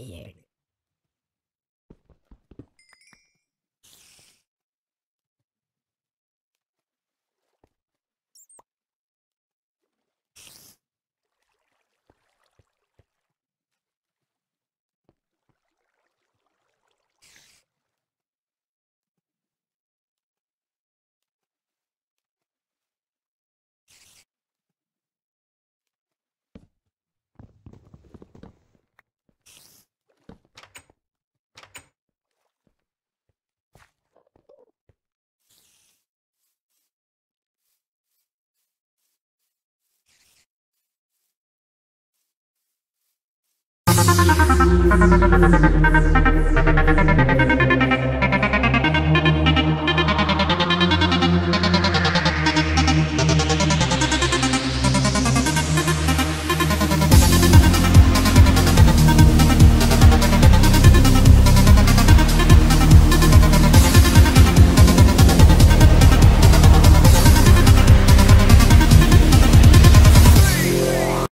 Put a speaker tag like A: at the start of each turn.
A: here.
B: Thank you.